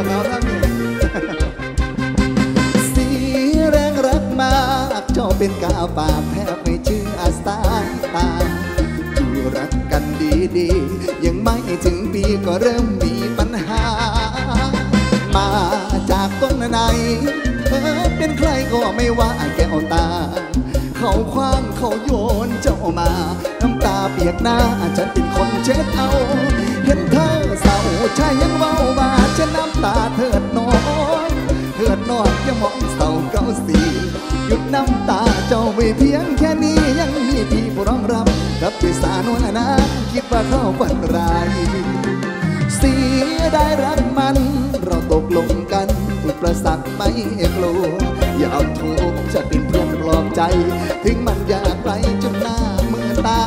สื้อขาวท่านนี่สีแรงรักมากเจ้าเป็นกาวปากแทบไม่เชื่อสายตาอยู่รักกันดีๆ ยังไม่ถึงปีก็เริ่มมีปัญหา มาจากต้นไหนเธอเป็นใครก็ไม่ว่าแก้วตา เขาคว้างเขาโยนเจ้ามาน้ำตา เปียกหน้าฉันเป็นคนเช็ดเอา เห็นเธอเศร้าใจยังเว้าว่าฉันน้ำตาเถิดน้อยเถิดน้อยอย่ามองเศร้าเก้าสีหยุดน้ำตาเจ้าไว้เพียงแค่นี้ยังมีพี่ผู้รองรับรับด้วยสารวนาคิดว่าเข้าฝันร้ายเสียได้รักมัน เราตกลงกันอุปสรรคไม่กลัวอย่าเอาทุกจะเป็นเพื่อนปลอบใจ ถึงมันอยากไปจนหน้ามือตา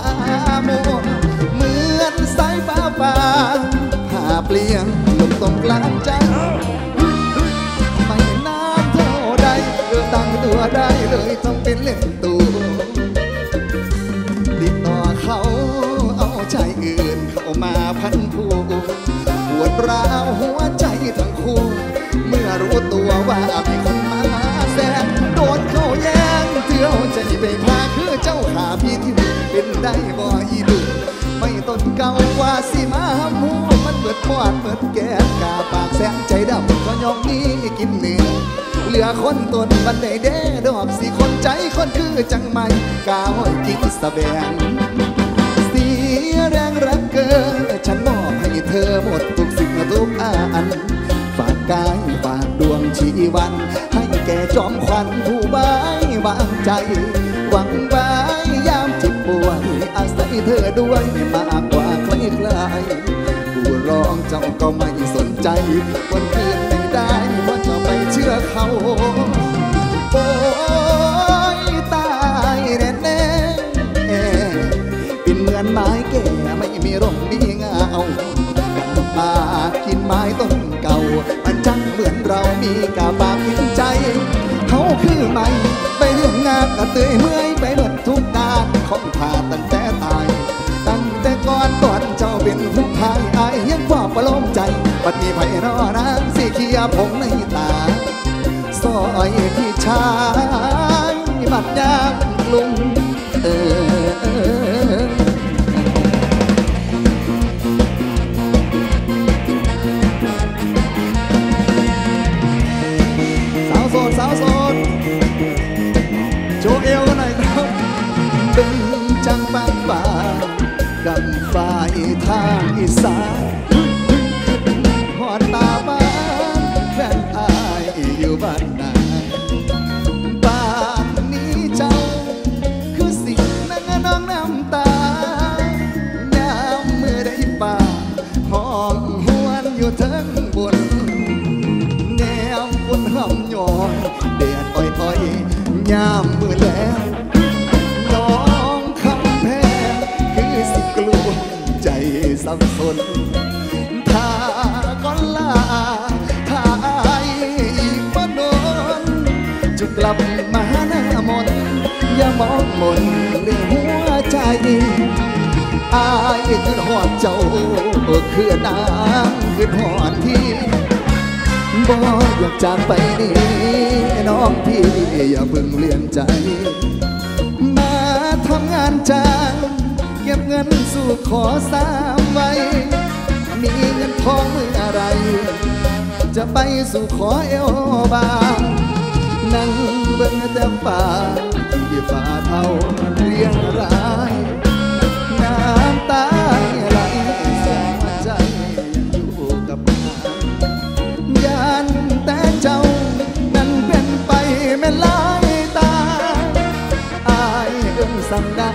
เป็นได้บ่อีดูไม่ต้นเก่ากว่าสิมาหมูมันเบิดพอดเบิดแก่กาปากแสงใจดำก็ยองนี้กินเนื้อเหลือคนตนบันไดเด้ดอกสีคนใจคนคือจังไม่กาห้อยกิ่งสะแบงเสียแรงรักเกินฉันมอบให้เธอหมดทุกสิ่งทุกอันฝากกายฝากดวงชีวัน ให้แก่จอมควันผู้บายวางใจ หวังว้ย เธอด้วยมากกว่าใครใครผู้ร้องเจ้าก็ไม่สนใจ วันคืนไม่ได้ว่าจะไปเชื่อเขาโอ้ยตายแน่แน่ๆเป็นเหมือนไม้แก่ไม่มีร่มมีเงากันมากินไม้ต้นเก่า มันจังเหมือนเรามีกาบากหินใจเขาคือไม่ไปเรื่องงานกระเตยเมื่อยไปหมดทุกการของผ่าตั้ง ดมีไผ่นอนางสีเขียวผงใน ๆยามมือแล้ว น้องคำแพงคือสิกลัวใจสับสนถ้าก่อนลาถ้าอายอีกบ่นนจะกลับมาหน้ามนอย่ามองมนเรื่องหัวใจอายคือหอดเจ้าคือนางคือหอดที่ บ่อยากจากไปนี่น้องพี่อย่าเพิ่งเลี่ยนใจ มาทำงานจ้างเก็บเงินสู่ขอสามไว้ มีเงินทองเมื่อไร จะไปสู่ขอเอวบางนั่งเบิ่งแต่ฟ้าที่ฟ้าเท่าเรียงราย สั่งได้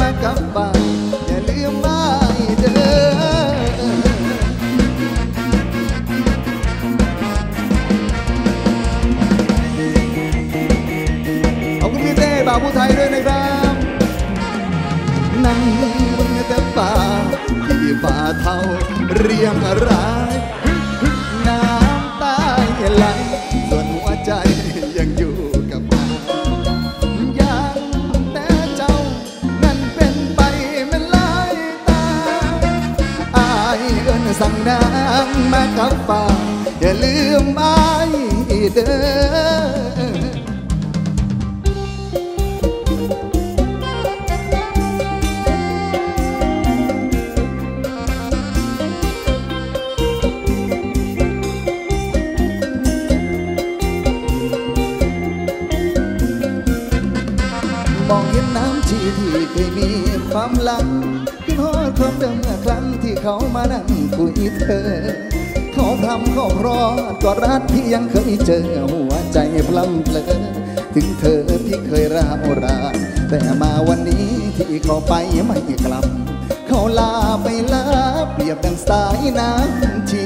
มากับบ้านอย่าลืมไว้เด้อขอบคุณพี่เต้บ่าวผู้ไทยด้วยนะครับนั่งบนแต่ป่าที่ฝ่าเท่าเรียงราย ลืมอ้ายเด้อคยมีความหลังคิดฮอดความเดิมเมื่อครั้งที่เขามานั่งคุยเธอ เขาทำเขารอดกอรักที่ยังเคยเจอหัวใจพลัมเพลอถึงเธอที่เคยร้าวรานแต่มาวันนี้ที่เขาไปไม่กลับ เขาลาไปลาเปรียบดังสายน้ำชี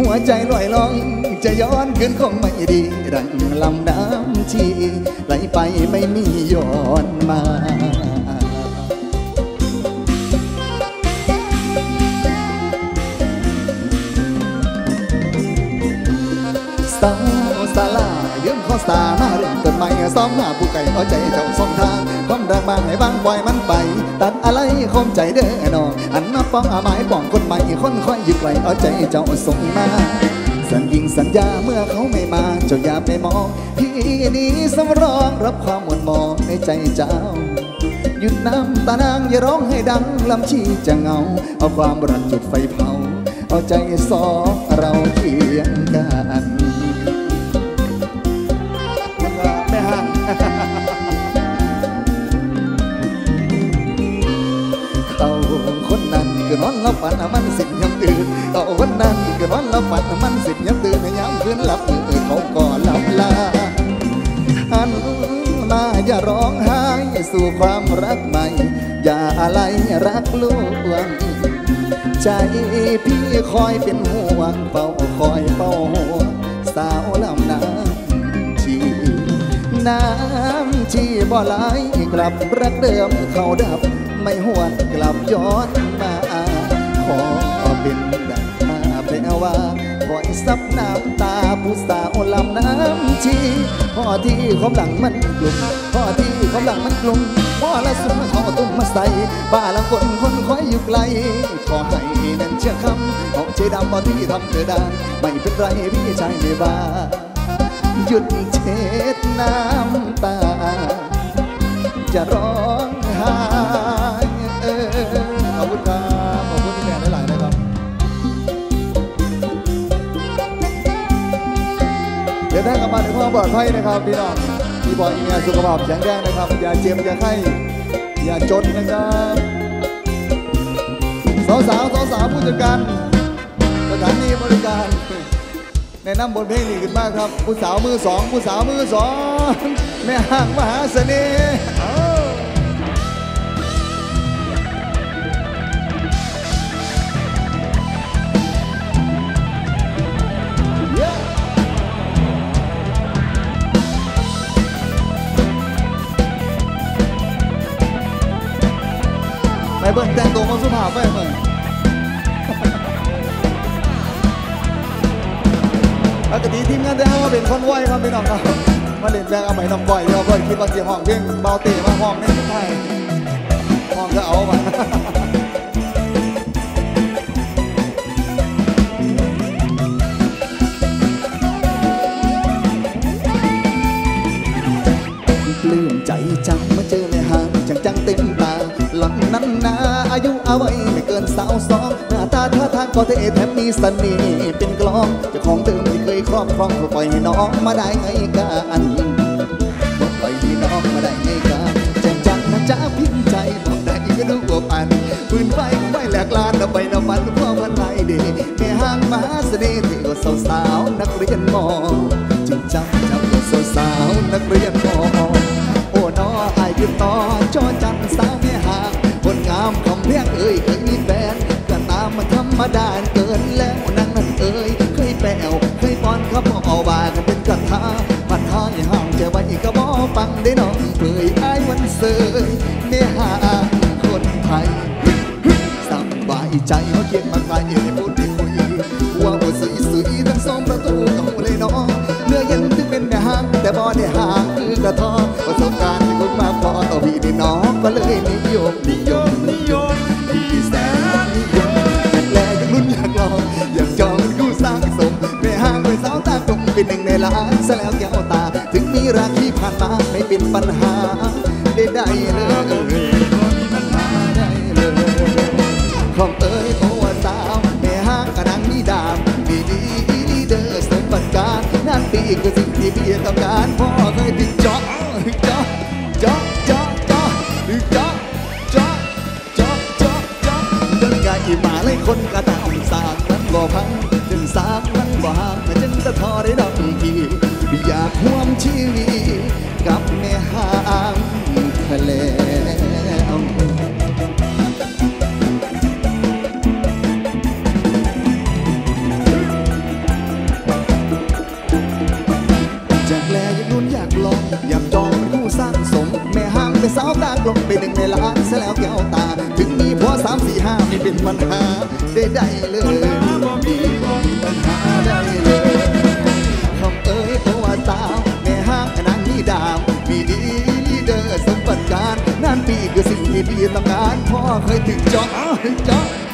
หัวใจลอยลองจะย้อนคืนคงไม่ดีดังลำน้ำชีไหลไปไม่มีย้อนมาาวสาลายืมข้อสามาเริ่มต้นใหม่ซ้อมหน้าผู้ไก่เอาใจเจ้าสองทางความรักบางให้บางปล่อยมันไป ตัดอะไรคมใจเด้อน้องอันมาป้องอาหมายป้องคนใหม่คนคอยอยู่ไกลเอาใจเจ้าส่งมาสัญญิงสัญญาเมื่อเขาไม่มาเจ้าอย่าไปมอง พี่นี้สำรองรับความหมดมองในใจเจ้าหยุดน้ำตานางอย่าร้องให้ดังลำชีจะเงา เอาความรักจุดไฟเผา เอาใจสองเราเคียงกัน คนนั้นคือนอนแล้วฝันมันสิบยำตื่นเขาคนนั้นคือนอนแล้วฝันมันสิบยำตื่นในยามคืนหลับมือเขาก็หลับลาหันมาอย่าร้องไห้สู่ความรักใหม่ อย่าอะไรรักลวงใจพี่คอยเป็นห่วงเฝ้าคอยเฝ้าห่วงสาวลำน้ำชีน้ำชีบ่ไหลกลับรักเดิมเขาดับไม่หวนกลับย้อนมา เป็นดังมาแปลว่าคอยซับน้ำตาผู้สาวลำน้ำชีพ่อที่ความหลังมันกลุ่มพ่อที่ความหลังมันกลุ่มพ่อละสุนเขาตุ้มมาใส่ป้าละคนคนคอยอยู่ไกล ขอให้นั่นเชื่อคำของใจดำบ่ที่ทำเธอได้ไม่เป็นไรพี่ชายไม่บ้าหยุดเช็ดน้ำตา จะรอ ความปลอดภัยนะครับพี่น้องพี่บอยอีเมียสุขภาพแข็งแรงนะครับ อย่าเจ็บอย่าไข้อย่าจนนะครับสาวสาวสาวสาวผู้จัดการสถานีบริการในน้ำบนเพลงนี้ขึ้นมากครับ ผู้สาวมือสองผู้สาวมือสองแม่ห่างมหาเสน่ห์ เบิ้ลแต่งตัวมาสุภาพไปเบิ้ลปกติทีมงานได้ว่าเป็นคนไหวครับพี่น้องครับมาเล่นแบงเอาใหม่น้ำบ่อยเดี๋ยวเพิ่นคิดว่าเสียห้องเพ่งเบาเตะมาห้องในที่ไทยห้องก็เอามา ไว้ไม่เกินสาวสองหน้าตาท่าทางก็เท่แถมมีเสน่ห์เป็นกลองเจ้าของเดิมที่เคยครอบครองก็ปล่อยให้น้องมาได้ไงกัน มาดาเกินแล้วนางนั้นเอ่ยเคยแปวเคยป้อนข้าวเอาบากันเป็นกระทาพันท้ายห้ามจะไว้ก็บอฟังได้น้องเผยอายวันเสยแม่หางคนไทยสบายใจเขาเขียนมาใครให้พูดได้คุยว่าโอ้สวยสวยทั้งสองประตูต้องเลยน้องเนื้อเย็นถึงเป็นแม่ห้างแต่บ่ได้ห่างคือกระทอประสบการณ์ที่คุณมาพอต่อพี่ได้น้องก็เลยนิยมนิยม ซะแล้วแก้วตา ถึงมีรักที่ผ่านมาไม่เป็นปัญหาได้ได้เลยของเอ๋ยโอวสาวแม่ห้างกระนังนี่ดามดีดีดีเดอร์สมบัติการนั่นดีคือสิ่งที่พี่ต้องการพ่อเคยติดจ๊อกจ๊อกจ๊อกจ๊อกจ๊อกจ๊อกจ๊อกจ๊อกจ๊อกจ๊อกจอกายอีหมาอลยคนกระตังสากมันบ่พังถึงสอกมันบ่ห่องจองจอะทอได้ดอก ห่วมชีวิตกับแม่หางทะเลจากแลอยากนุ่นอยากลอง อยากจองเป็นคู่สร้างสม แม่ห้างเป็นสาวตากลมเป็นหนึ่งในล้านเสียแล้วแก้วตา ถึงมีผัวสามสี่ห้าไม่เป็นปัญหาได้ได้เลย ต้องการพ่อเคยถึงจอถึงจอจอ